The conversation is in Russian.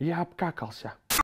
Я обкакался.